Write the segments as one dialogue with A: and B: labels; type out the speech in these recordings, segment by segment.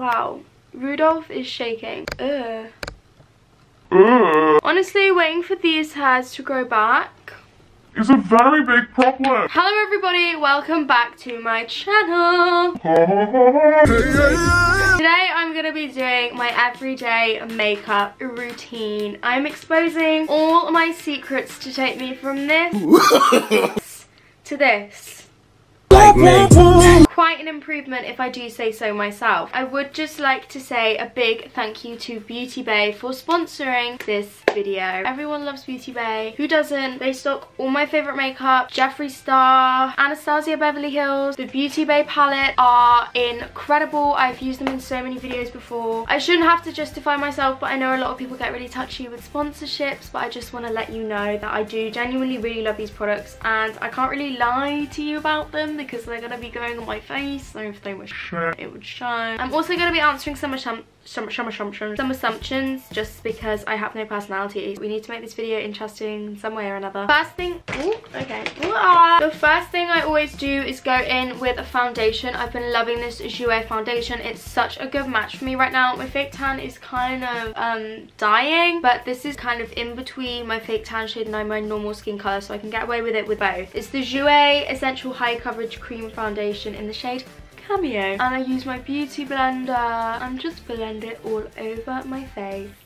A: Wow, Rudolph is shaking. Ugh.
B: Ugh,
A: Honestly, waiting for these hairs to grow back.
B: is a very big problem.
A: Hello everybody, welcome back to my channel.
B: Today
A: Today I'm going to be doing my everyday makeup routine. I'm exposing all my secrets to take me from this to this.
C: like me.
A: Quite an improvement if I do say so myself. I would just like to say a big thank you to Beauty Bay for sponsoring this video. Everyone loves Beauty Bay. Who doesn't? They stock all my favourite makeup. Jeffree Star, Anastasia Beverly Hills. The Beauty Bay palette are incredible. I've used them in so many videos before. I shouldn't have to justify myself but I know a lot of people get really touchy with sponsorships but I just want to let you know that I do genuinely really love these products and I can't really lie to you about them because they're going to be going on my face so if they were it would shine. I'm also going to be answering some, assum some, some assumptions, some assumptions just because I have no personality. We need to make this video interesting some way or another. First thing, ooh, okay. Ah. The first thing I always do is go in with a foundation. I've been loving this Jouer foundation. It's such a good match for me right now. My fake tan is kind of um, dying, but this is kind of in between my fake tan shade and my normal skin color, so I can get away with it with both. It's the Jouer Essential High Coverage Cream Foundation in the shade Cameo. And I use my beauty blender and just blend it all over my face.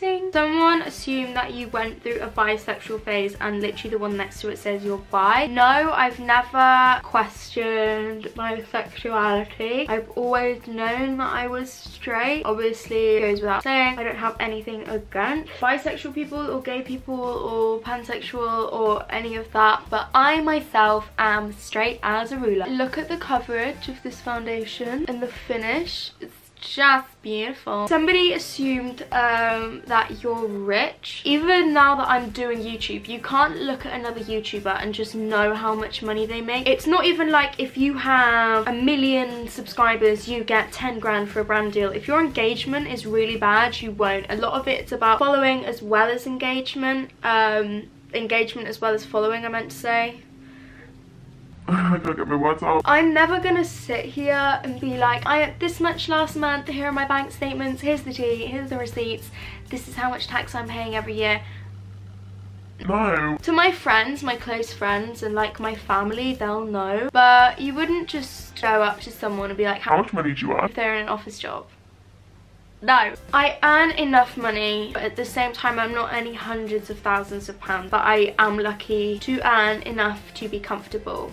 A: Someone assumed that you went through a bisexual phase and literally the one next to it says you're bi. No, I've never questioned my sexuality. I've always known that I was straight. Obviously, it goes without saying, I don't have anything against bisexual people or gay people or pansexual or any of that, but I myself am straight as a ruler. Look at the coverage of this foundation and the finish. It's just beautiful. Somebody assumed um, that you're rich. Even now that I'm doing YouTube, you can't look at another YouTuber and just know how much money they make. It's not even like if you have a million subscribers, you get 10 grand for a brand deal. If your engagement is really bad, you won't. A lot of it's about following as well as engagement. Um, engagement as well as following, I meant to say.
B: Gotta get my words out.
A: I'm never gonna sit here and be like, I had this much last month, here are my bank statements, here's the tea, here's the receipts, this is how much tax I'm paying every year.
B: No.
A: To my friends, my close friends, and like my family, they'll know. But you wouldn't just go up to someone and be like,
B: How much money do you earn?
A: if they're in an office job. No. I earn enough money, but at the same time I'm not earning hundreds of thousands of pounds. But I am lucky to earn enough to be comfortable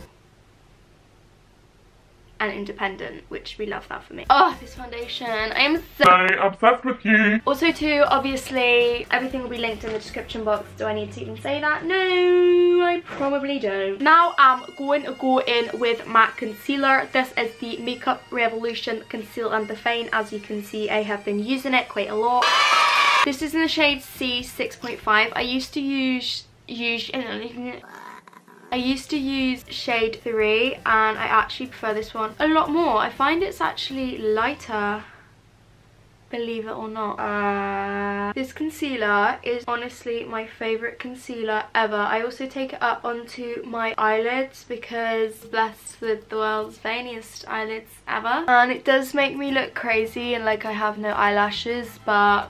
A: and independent, which we love that for me. Oh, this foundation. I am so
B: So obsessed with you.
A: also too, obviously, everything will be linked in the description box. Do I need to even say that? No, I probably don't. Now I'm going to go in with my concealer. This is the Makeup Revolution Conceal and Define. As you can see, I have been using it quite a lot. This is in the shade C6.5. I used to use use I used to use shade 3 and I actually prefer this one a lot more. I find it's actually lighter believe it or not. Uh, this concealer is honestly my favourite concealer ever. I also take it up onto my eyelids because blessed with the world's veiniest eyelids ever. And it does make me look crazy and like I have no eyelashes but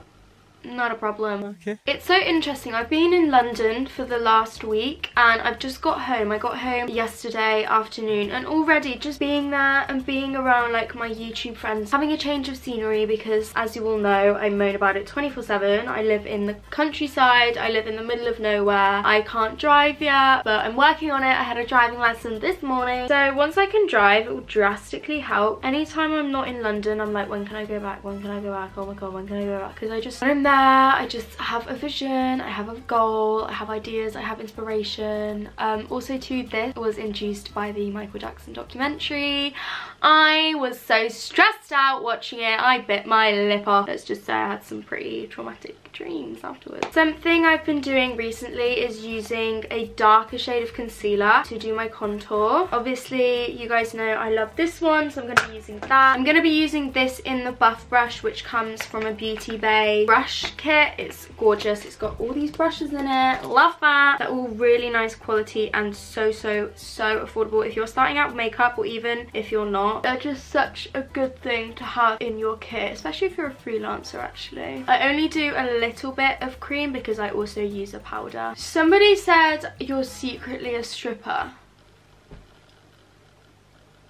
A: not a problem.
C: Okay.
A: It's so interesting. I've been in London for the last week and I've just got home. I got home yesterday afternoon and already just being there and being around like my YouTube friends, having a change of scenery because as you all know, I moan about it 24 7. I live in the countryside. I live in the middle of nowhere. I can't drive yet, but I'm working on it. I had a driving lesson this morning. So once I can drive, it will drastically help. Anytime I'm not in London, I'm like, when can I go back? When can I go back? Oh my God, when can I go back? Because I just, when I'm there, I just have a vision, I have a goal, I have ideas, I have inspiration. Um, also too, this was induced by the Michael Jackson documentary. I was so stressed out watching it, I bit my lip off. Let's just say I had some pretty traumatic dreams afterwards. Something I've been doing recently is using a darker shade of concealer to do my contour. Obviously, you guys know I love this one, so I'm going to be using that. I'm going to be using this in the buff brush, which comes from a Beauty Bay brush brush kit. It's gorgeous. It's got all these brushes in it. Love that. They're all really nice quality and so, so, so affordable. If you're starting out with makeup or even if you're not, they're just such a good thing to have in your kit, especially if you're a freelancer actually. I only do a little bit of cream because I also use a powder. Somebody said you're secretly a stripper.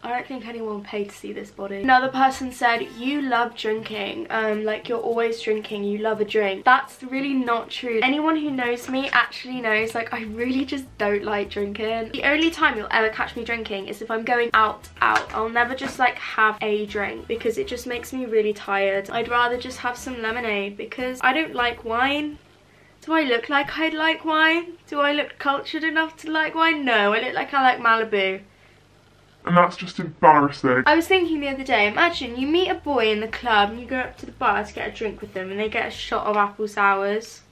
A: I don't think anyone paid to see this body. Another person said, you love drinking. Um, like you're always drinking, you love a drink. That's really not true. Anyone who knows me actually knows like I really just don't like drinking. The only time you'll ever catch me drinking is if I'm going out, out. I'll never just like have a drink because it just makes me really tired. I'd rather just have some lemonade because I don't like wine. Do I look like I'd like wine? Do I look cultured enough to like wine? No, I look like I like Malibu.
B: And that's just embarrassing.
A: I was thinking the other day, imagine you meet a boy in the club and you go up to the bar to get a drink with them and they get a shot of apple sours.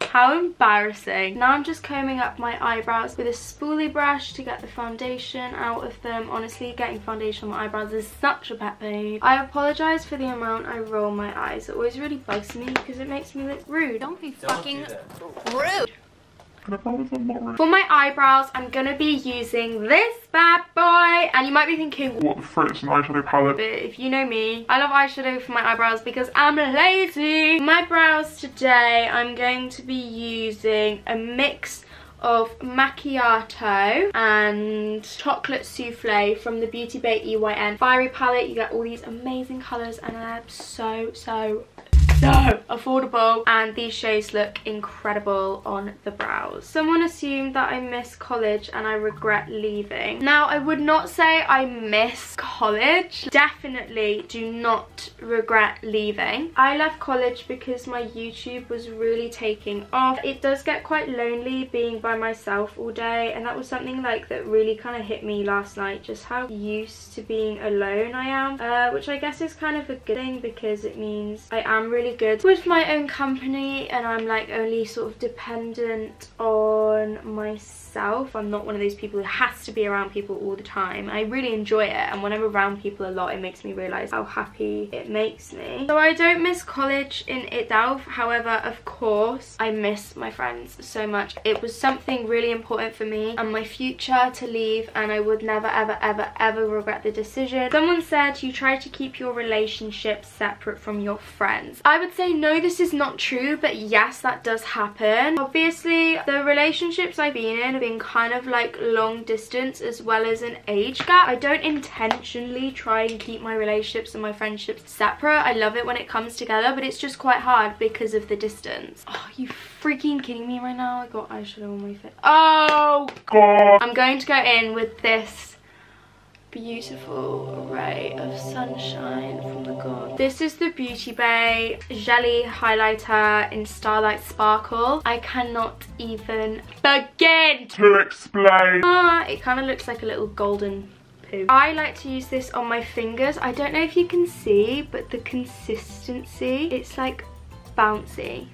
A: How embarrassing. Now I'm just combing up my eyebrows with a spoolie brush to get the foundation out of them. Honestly, getting foundation on my eyebrows is such a pet peeve. I apologise for the amount I roll my eyes. It always really bugs me because it makes me look rude. Don't be
C: Don't
A: fucking
C: do
A: rude. For my eyebrows, I'm going to be using this bad boy. And you might be thinking,
B: What the frick is an eyeshadow palette?
A: But if you know me, I love eyeshadow for my eyebrows because I'm lazy. My brows today, I'm going to be using a mix of macchiato and chocolate souffle from the Beauty Bay EYN Fiery palette. You get all these amazing colours and they're so, so, so affordable and these shades look incredible on the brows. Someone assumed that I miss college and I regret leaving. Now I would not say I miss college. Definitely do not regret leaving. I left college because my YouTube was really taking off. It does get quite lonely being by myself all day and that was something like that really kind of hit me last night just how used to being alone I am uh, which I guess is kind of a good thing because it means I am really good with my own company and I'm like only sort of dependent on myself. I'm not one of those people who has to be around people all the time. I really enjoy it and when I'm around people a lot it makes me realise how happy it makes me. So I don't miss college in itself. However, of course, I miss my friends so much. It was something really important for me and my future to leave and I would never ever ever ever regret the decision. Someone said you try to keep your relationships separate from your friends. I would say no this is not true but yes that does happen. Obviously the relationships I've been in have been kind of like long distance as well as an age gap. I don't intentionally try and keep my relationships and my friendships separate. I love it when it comes together but it's just quite hard because of the distance. Oh, you freaking kidding me right now? I got eyeshadow on my face. Oh
B: God.
A: I'm going to go in with this beautiful ray of sunshine from the god. This is the Beauty Bay Jelly Highlighter in Starlight Sparkle. I cannot even begin
B: To explain.
A: Ah, it kind of looks like a little golden poo. I like to use this on my fingers. I don't know if you can see, but the consistency, it's like bouncy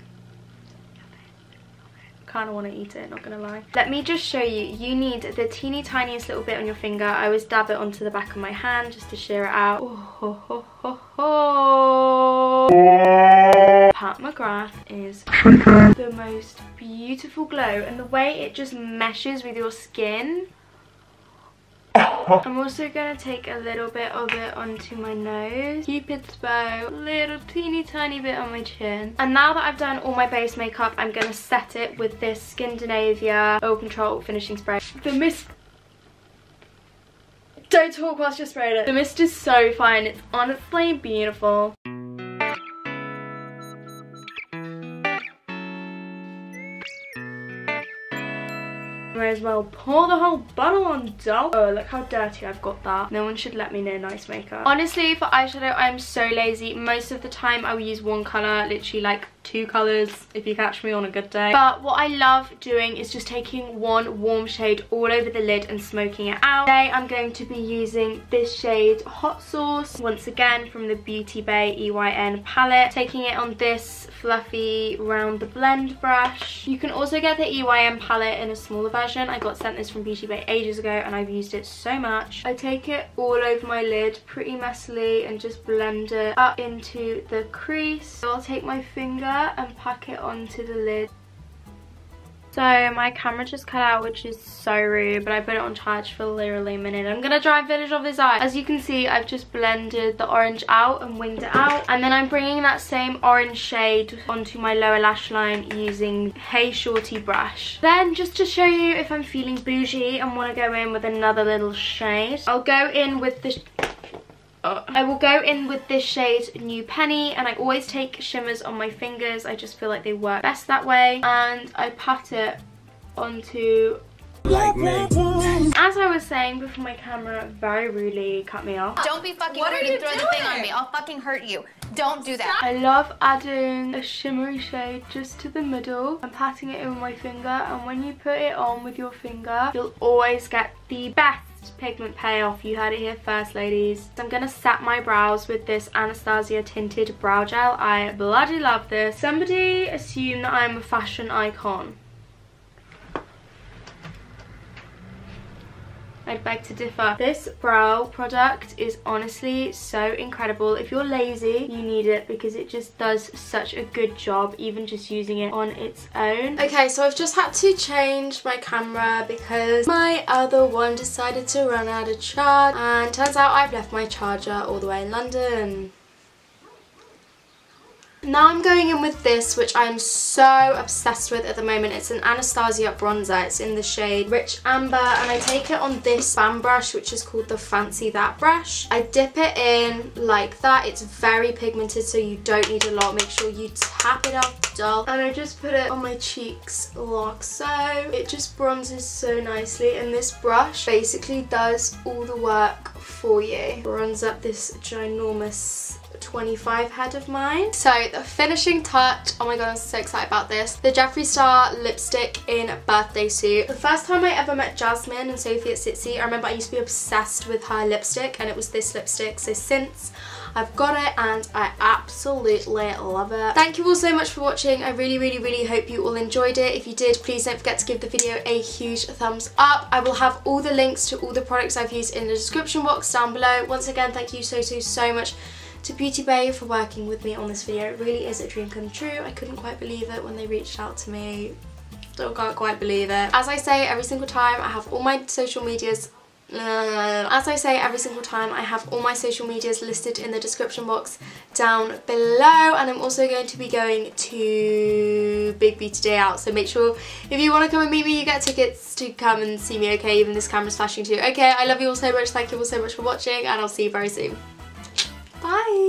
A: kind of want to eat it not gonna lie. Let me just show you you need the teeny tiniest little bit on your finger. I always dab it onto the back of my hand just to shear it out. Oh, ho, ho, ho, ho. Pat McGrath is the most beautiful glow and the way it just meshes with your skin I'm also going to take a little bit of it onto my nose, cupid's bow, little teeny tiny bit on my chin. And now that I've done all my base makeup, I'm going to set it with this Skindinavia Oil Control Finishing Spray. The mist... Don't talk whilst you're spraying it. The mist is so fine, it's honestly beautiful. May as well pour the whole bottle on doll. Oh, look how dirty I've got that. No one should let me near nice makeup. Honestly, for eyeshadow, I'm so lazy. Most of the time, I will use one colour, literally like two colours if you catch me on a good day. But what I love doing is just taking one warm shade all over the lid and smoking it out. Today, I'm going to be using this shade Hot Sauce, once again from the Beauty Bay EYN palette. Taking it on this fluffy round the blend brush. You can also get the EYN palette in a smaller version. I got sent this from Beauty Bay ages ago and I've used it so much. I take it all over my lid pretty messily and just blend it up into the crease. So I'll take my finger and pack it onto the lid. So my camera just cut out which is so rude but I put it on charge for literally a minute. I'm gonna try and finish off this eye. As you can see I've just blended the orange out and winged it out and then I'm bringing that same orange shade onto my lower lash line using Hey Shorty brush. Then just to show you if I'm feeling bougie and want to go in with another little shade I'll go in with this I will go in with this shade New Penny and I always take shimmers on my fingers. I just feel like they work best that way. And I pat it onto like me. As I was saying before my camera very rudely cut me off.
C: Don't be fucking
D: What
C: rude
D: are you
C: and throw the
D: doing?
C: thing on me. I'll fucking hurt you. Don't do that.
A: I love adding a shimmery shade just to the middle I'm patting it in with my finger and when you put it on with your finger you'll always get the best pigment payoff. You heard it here first ladies. I'm to set my brows with this Anastasia tinted brow gel. I bloody love this. Somebody assume that I'm a fashion icon. I beg to differ. This brow product is honestly so incredible. If you're lazy, you need it because it just does such a good job, even just using it on its own. Okay, so I've just had to change my camera because my other one decided to run out of charge and turns out I've left my charger all the way in London. Now I'm going in with this, which I'm so obsessed with at the moment. It's an Anastasia bronzer. It's in the shade Rich Amber, and I take it on this fan brush, which is called the Fancy That brush. I dip it in like that. It's very pigmented, so you don't need a lot. Make sure you tap it off dull. And I just put it on my cheeks like so. It just bronzes so nicely, and this brush basically does all the work for you. Bronze up this ginormous 25 head of mine. So the finishing touch, oh my god I'm so excited about this. The Jeffree Star lipstick in Birthday Suit. The first time I ever met Jasmine and Sophie at Sitsi, I remember I used to be obsessed with her lipstick and it was this lipstick. So since I've got it and I absolutely love it. Thank you all so much for watching. I really, really, really hope you all enjoyed it. If you did, please don't forget to give the video a huge thumbs up. I will have all the links to all the products I've used in the description box down below. Once again, thank you so, so, so much to Beauty Bay for working with me on this video. It really is a dream come true. I couldn't quite believe it when they reached out to me. Still can't quite believe it. As I say every single time, I have all my social medias uh, as I say every single time, I have all my social medias listed in the description box down below and I'm also going to be going to Big Beauty Day Out so make sure if you want to come and meet me you get tickets to come and see me okay even this camera's flashing too. Okay, I love you all so much, thank you all so much for watching and I'll see you very soon. Bye!